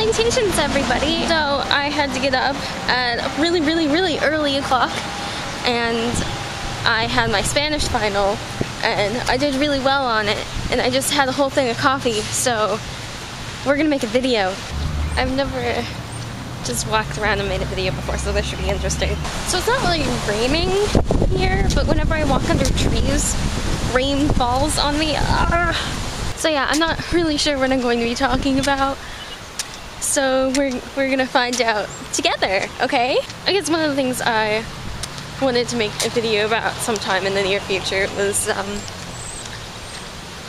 Salutations everybody! So I had to get up at really, really, really early o'clock and I had my Spanish final and I did really well on it and I just had a whole thing of coffee so we're gonna make a video. I've never just walked around and made a video before so this should be interesting. So it's not really raining here but whenever I walk under trees rain falls on me. Uh, so yeah, I'm not really sure what I'm going to be talking about. So we're, we're gonna find out together, okay? I guess one of the things I wanted to make a video about sometime in the near future was um,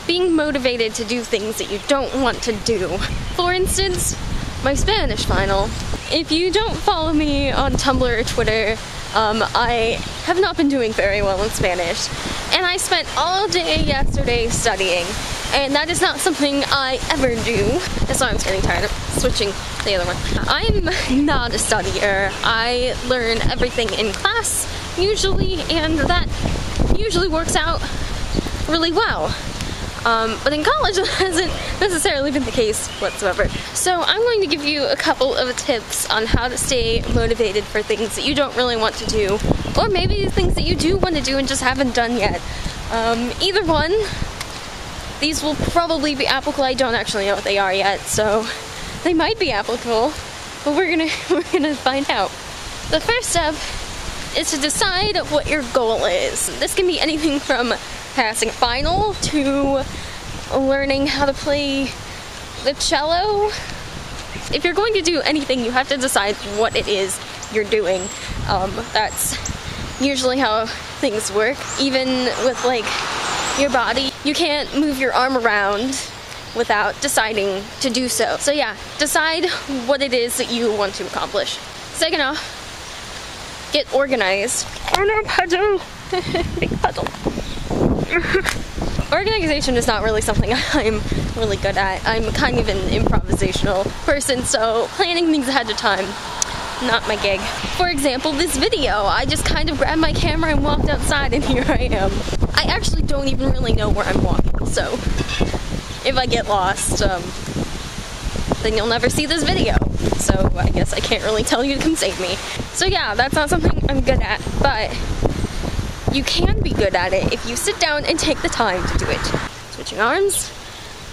being motivated to do things that you don't want to do. For instance, my Spanish final. If you don't follow me on Tumblr or Twitter, um, I have not been doing very well in Spanish. And I spent all day yesterday studying and that is not something I ever do. That's why I'm getting tired of switching the other one. I'm not a studier. I learn everything in class, usually, and that usually works out really well. Um, but in college that hasn't necessarily been the case whatsoever. So I'm going to give you a couple of tips on how to stay motivated for things that you don't really want to do, or maybe things that you do want to do and just haven't done yet. Um, either one these will probably be applicable. I don't actually know what they are yet, so they might be applicable, but we're gonna we're gonna find out. The first step is to decide what your goal is. This can be anything from passing a final to learning how to play the cello. If you're going to do anything, you have to decide what it is you're doing. Um, that's usually how things work. Even with like your body. You can't move your arm around without deciding to do so. So yeah, decide what it is that you want to accomplish. Second off, get organized. Oh no, puzzle! Big puzzle. Organization is not really something I'm really good at. I'm kind of an improvisational person, so planning things ahead of time not my gig. For example, this video, I just kind of grabbed my camera and walked outside and here I am. I actually don't even really know where I'm walking, so if I get lost, um, then you'll never see this video. So I guess I can't really tell you to come save me. So yeah, that's not something I'm good at, but you can be good at it if you sit down and take the time to do it. Switching arms,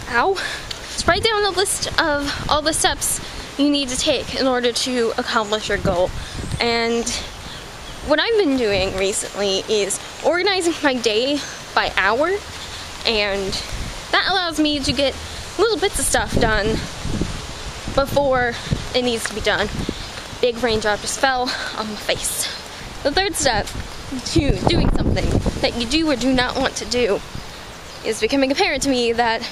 ow. Just write down a list of all the steps you need to take in order to accomplish your goal. And what I've been doing recently is organizing my day by hour, and that allows me to get little bits of stuff done before it needs to be done. Big raindrop just fell on my face. The third step to doing something that you do or do not want to do is becoming apparent to me that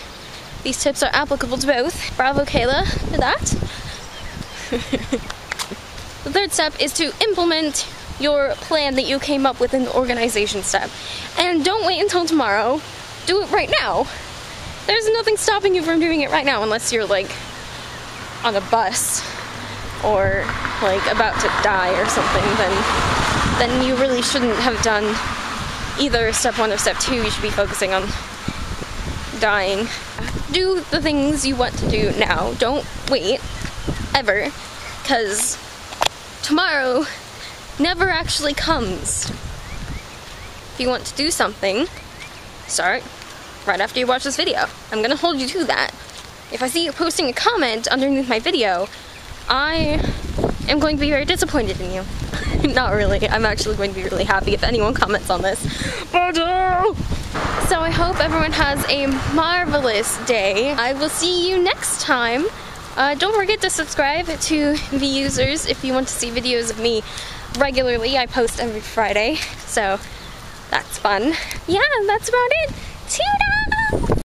these tips are applicable to both. Bravo, Kayla, for that. the third step is to implement your plan that you came up with in the organization step. And don't wait until tomorrow. Do it right now. There's nothing stopping you from doing it right now unless you're like on a bus or like about to die or something then then you really shouldn't have done either step 1 or step 2. You should be focusing on dying. Do the things you want to do now. Don't wait ever because tomorrow never actually comes. If you want to do something, start right after you watch this video. I'm gonna hold you to that. If I see you posting a comment underneath my video, I am going to be very disappointed in you. Not really. I'm actually going to be really happy if anyone comments on this. Uh, so I hope everyone has a marvelous day. I will see you next time. Uh, don't forget to subscribe to the VYousers if you want to see videos of me regularly. I post every Friday, so that's fun. Yeah, that's about it. Toodles!